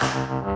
Música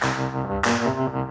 Thank